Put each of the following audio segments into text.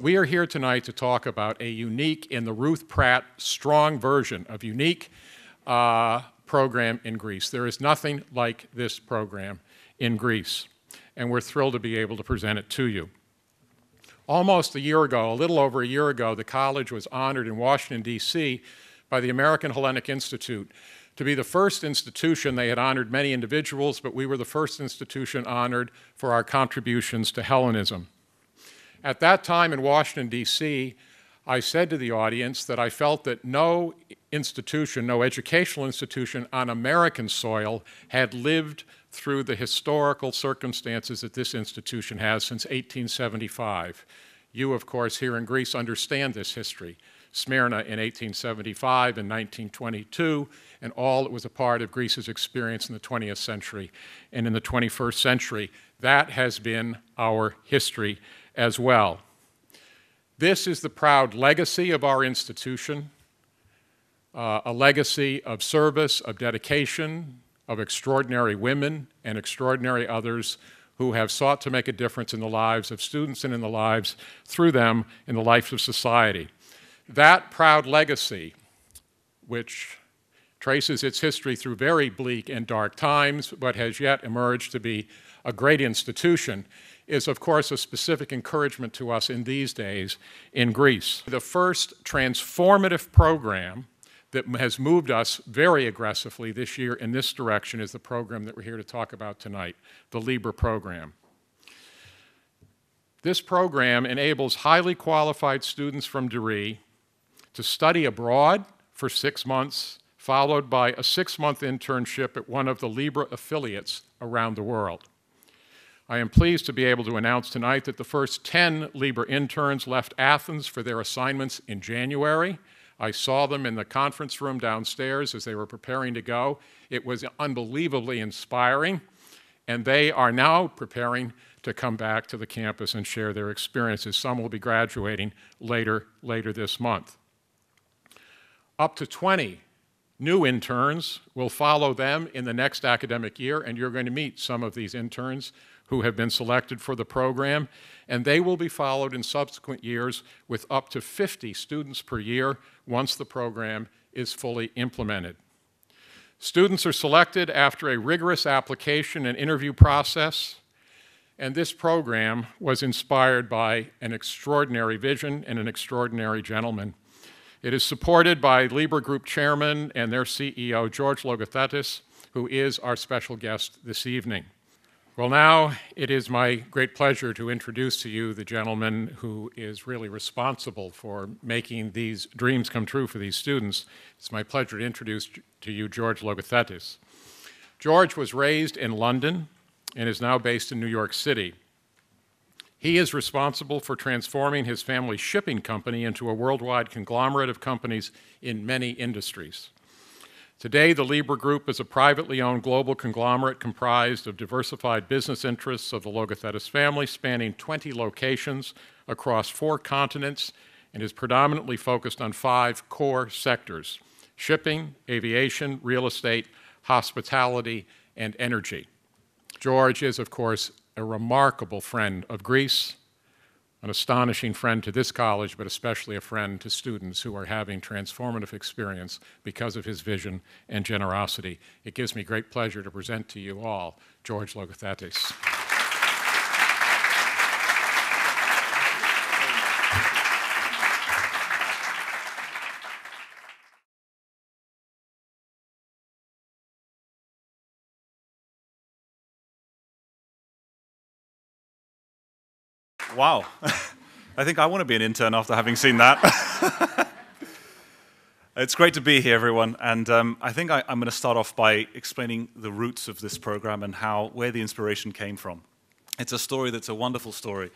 We are here tonight to talk about a unique, in the Ruth Pratt strong version of unique uh, program in Greece. There is nothing like this program in Greece, and we're thrilled to be able to present it to you. Almost a year ago, a little over a year ago, the college was honored in Washington, D.C. by the American Hellenic Institute to be the first institution. They had honored many individuals, but we were the first institution honored for our contributions to Hellenism. At that time in Washington, D.C., I said to the audience that I felt that no institution, no educational institution on American soil had lived through the historical circumstances that this institution has since 1875. You, of course, here in Greece understand this history. Smyrna in 1875 and 1922, and all that was a part of Greece's experience in the 20th century and in the 21st century. That has been our history as well. This is the proud legacy of our institution, uh, a legacy of service, of dedication, of extraordinary women and extraordinary others who have sought to make a difference in the lives of students and in the lives, through them, in the lives of society. That proud legacy, which traces its history through very bleak and dark times, but has yet emerged to be a great institution, is, of course, a specific encouragement to us in these days in Greece. The first transformative program that has moved us very aggressively this year in this direction is the program that we're here to talk about tonight, the LIBRA program. This program enables highly qualified students from Deree to study abroad for six months, followed by a six month internship at one of the LIBRA affiliates around the world. I am pleased to be able to announce tonight that the first 10 LIBRA interns left Athens for their assignments in January. I saw them in the conference room downstairs as they were preparing to go. It was unbelievably inspiring, and they are now preparing to come back to the campus and share their experiences. Some will be graduating later, later this month. Up to 20 new interns will follow them in the next academic year, and you're going to meet some of these interns who have been selected for the program, and they will be followed in subsequent years with up to 50 students per year once the program is fully implemented. Students are selected after a rigorous application and interview process, and this program was inspired by an extraordinary vision and an extraordinary gentleman. It is supported by LIBRA Group Chairman and their CEO, George Logothetis, who is our special guest this evening. Well, now it is my great pleasure to introduce to you the gentleman who is really responsible for making these dreams come true for these students. It's my pleasure to introduce to you George Logothetis. George was raised in London and is now based in New York City. He is responsible for transforming his family's shipping company into a worldwide conglomerate of companies in many industries. Today, the LIBRA Group is a privately owned global conglomerate comprised of diversified business interests of the Logothetis family spanning 20 locations across four continents and is predominantly focused on five core sectors shipping, aviation, real estate, hospitality, and energy. George is, of course, a remarkable friend of Greece an astonishing friend to this college, but especially a friend to students who are having transformative experience because of his vision and generosity. It gives me great pleasure to present to you all George Logothetis. Wow. I think I want to be an intern after having seen that. it's great to be here, everyone. And um, I think I, am going to start off by explaining the roots of this program and how, where the inspiration came from. It's a story that's a wonderful story.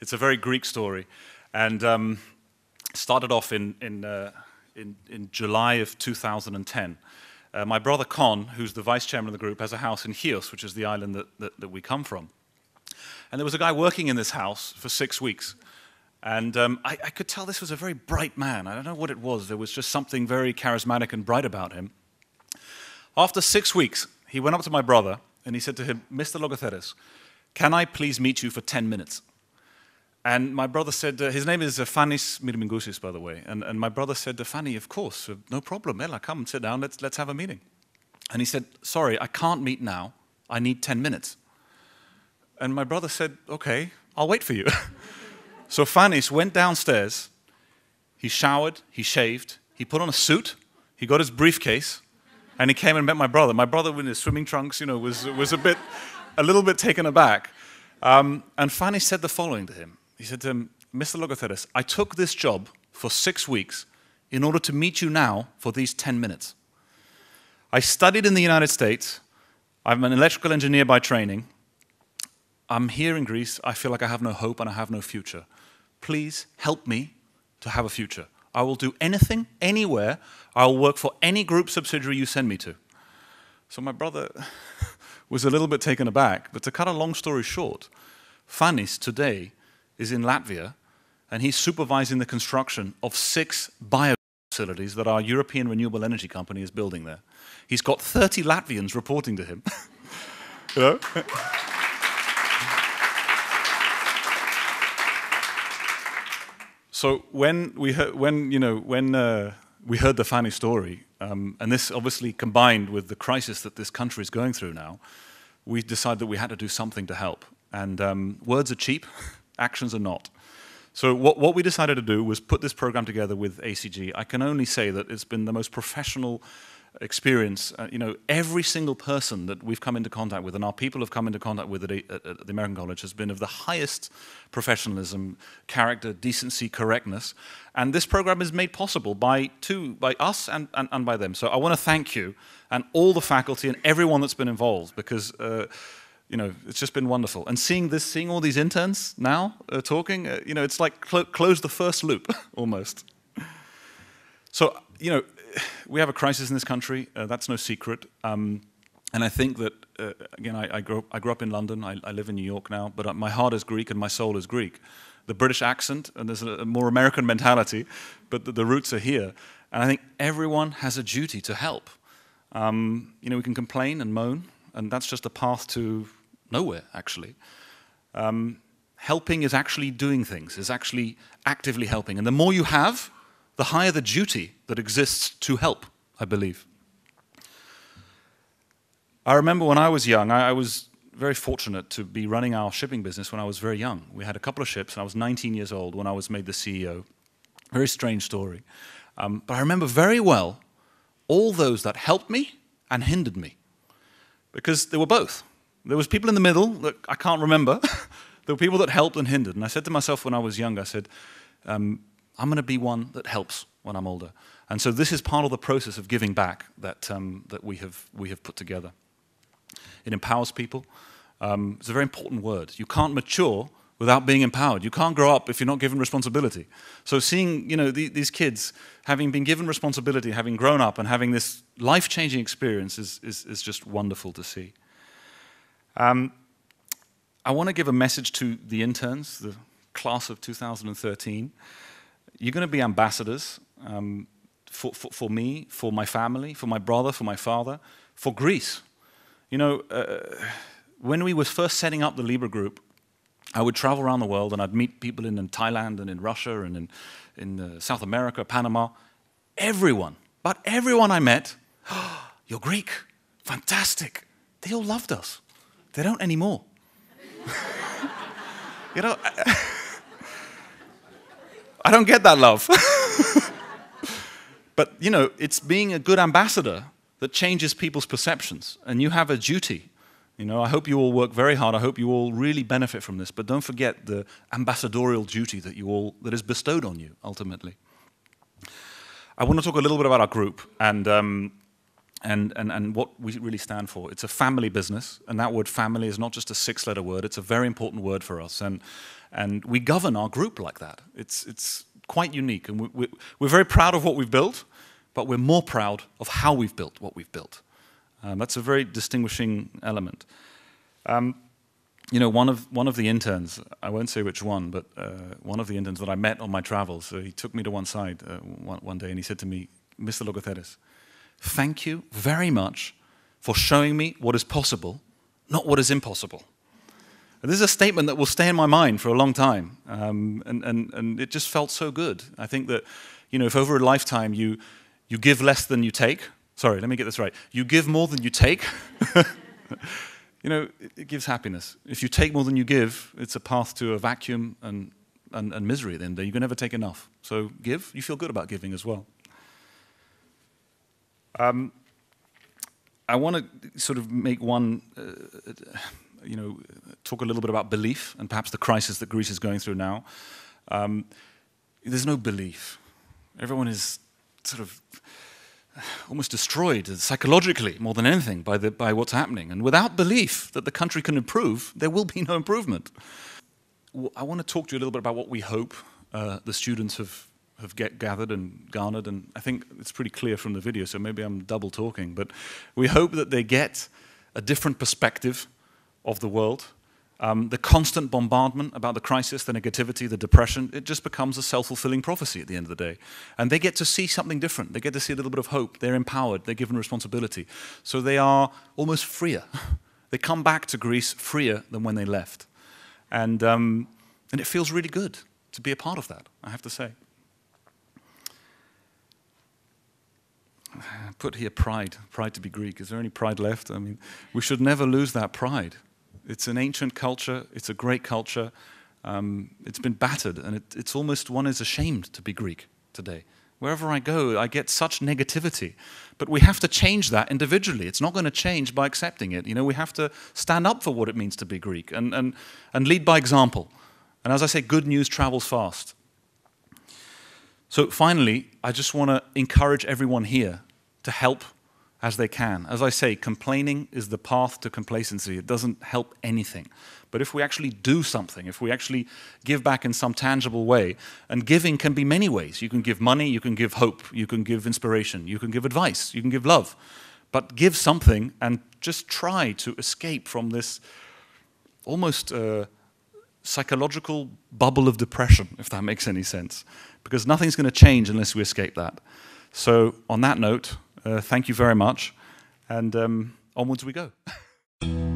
It's a very Greek story. And um, started off in, in, uh, in, in, July of 2010. Uh, my brother Con, who's the vice chairman of the group, has a house in Chios, which is the island that, that, that we come from. And there was a guy working in this house for six weeks. And um, I, I, could tell this was a very bright man. I don't know what it was. There was just something very charismatic and bright about him. After six weeks, he went up to my brother and he said to him, Mr. Logothetis, can I please meet you for 10 minutes? and my brother said, uh, his name is uh, Fanis Mirmingusis, by the way. And, and my brother said, uh, Fanny, of course, uh, no problem. Ella, come sit down, let's, let's have a meeting. And he said, Sorry, I can't meet now. I need 10 minutes. And my brother said, Okay, I'll wait for you. so Fanis went downstairs, he showered, he shaved, he put on a suit, he got his briefcase, and he came and met my brother. My brother, in his swimming trunks, you know, was, was a bit, a little bit taken aback. Um, and Fanis said the following to him. He said to him, Mr. Logothetis, I took this job for six weeks in order to meet you now for these 10 minutes. I studied in the United States. I'm an electrical engineer by training. I'm here in Greece. I feel like I have no hope and I have no future. Please help me to have a future. I will do anything, anywhere. I will work for any group subsidiary you send me to. So my brother was a little bit taken aback. But to cut a long story short, Fanis today is in Latvia, and he's supervising the construction of six bio facilities that our European renewable energy company is building there. He's got 30 Latvians reporting to him. you know? So when we heard, when you know when uh, we heard the Fanny story, um, and this obviously combined with the crisis that this country is going through now, we decided that we had to do something to help. And um, words are cheap. actions are not. So what, what we decided to do was put this program together with ACG. I can only say that it's been the most professional experience. Uh, you know, every single person that we've come into contact with, and our people have come into contact with at, at, at, the American College, has been of the highest professionalism, character, decency, correctness. And this program is made possible by two, by us and, and, and by them. So I want to thank you and all the faculty and everyone that's been involved because. Uh, you know, it's just been wonderful. And seeing this, seeing all these interns now uh, talking, uh, you know, it's like cl close the first loop almost. So, you know, we have a crisis in this country. Uh, that's no secret. Um, and I think that, uh, again, I, I, grew, I, grew, up in London. I, I, live in New York now. But uh, my heart is Greek and my soul is Greek. The British accent, and there's a, a more American mentality, but the, the, roots are here. And I think everyone has a duty to help. Um, you know, we can complain and moan, and that's just a path to nowhere, actually. Um, helping is actually doing things, is actually actively helping. And the more you have, the higher the duty that exists to help, I believe. I remember when I was young, I, was very fortunate to be running our shipping business when I was very young. We had a couple of ships, and I was 19 years old when I was made the CEO. Very strange story. Um, but I remember very well all those that helped me and hindered me, because there were both. There was people in the middle that I can't remember. there were people that helped and hindered. And I said to myself when I was young, I said, um, I'm going to be one that helps when I'm older. And so this is part of the process of giving back that, um, that we, have, we have put together. It empowers people. Um, it's a very important word. You can't mature without being empowered. You can't grow up if you're not given responsibility. So seeing you know, the, these kids having been given responsibility, having grown up and having this life-changing experience is, is, is just wonderful to see. Um, I want to give a message to the interns, the class of 2013. You're going to be ambassadors um, for, for, for, me, for my family, for my brother, for my father, for Greece. You know, uh, when we were first setting up the Libra group, I would travel around the world and I'd meet people in, in Thailand and in Russia and in, in uh, South America, Panama. Everyone, but everyone I met, oh, you're Greek, fantastic. They all loved us. They don't anymore. you know, I, don't get that love. but, you know, it's being a good ambassador that changes people's perceptions, and you have a duty. You know, I hope you all work very hard. I hope you all really benefit from this, but don't forget the ambassadorial duty that you all that is bestowed on you ultimately. I want to talk a little bit about our group, and um, and, and, and what we really stand for. It's a family business, and that word family is not just a six letter word, it's a very important word for us. And, and we govern our group like that. It's, it's quite unique, and we, we, we're very proud of what we've built, but we're more proud of how we've built what we've built. Um, that's a very distinguishing element. Um, you know, one of, one of the interns, I won't say which one, but uh, one of the interns that I met on my travels, uh, he took me to one side uh, one, one day and he said to me, Mr. Logothetis, Thank you very much for showing me what is possible, not what is impossible. This is a statement that will stay in my mind for a long time, um, and, and, and it just felt so good. I think that, you know, if over a lifetime you, you give less than you take, sorry, let me get this right, you give more than you take, you know, it, it, gives happiness. If you take more than you give, it's a path to a vacuum and, and, and misery at the end of the day. You can never take enough. So give, you feel good about giving as well. Um, I want to sort of make one, uh, you know, talk a little bit about belief and perhaps the crisis that Greece is going through now. Um, there's no belief. Everyone is sort of almost destroyed psychologically more than anything by, the, by what's happening. And without belief that the country can improve, there will be no improvement. I want to talk to you a little bit about what we hope uh, the students have, have get, gathered and garnered. And I think it's pretty clear from the video, so maybe I'm double talking. But we hope that they get a different perspective of the world um, the constant bombardment about the crisis, the negativity, the depression, it just becomes a self fulfilling prophecy at the end of the day. And they get to see something different. They get to see a little bit of hope. They're empowered. They're given responsibility. So they are almost freer. they come back to Greece freer than when they left. And, um, and it feels really good to be a part of that, I have to say. Put here pride, pride to be Greek. Is there any pride left? I mean, we should never lose that pride. It's an ancient culture, it's a great culture. Um, it's been battered, and it, it's almost one is ashamed to be Greek today. Wherever I go, I get such negativity. But we have to change that individually. It's not going to change by accepting it. You know, we have to stand up for what it means to be Greek and, and, and lead by example. And as I say, good news travels fast. So finally, I just want to encourage everyone here to help as they can. As I say, complaining is the path to complacency. It doesn't help anything. But if we actually do something, if we actually give back in some tangible way, and giving can be many ways. You can give money, you can give hope, you can give inspiration, you can give advice, you can give love. But give something and just try to escape from this almost uh, psychological bubble of depression, if that makes any sense. Because nothing's going to change unless we escape that. So, on that note, uh, thank you very much. And um, onwards we go.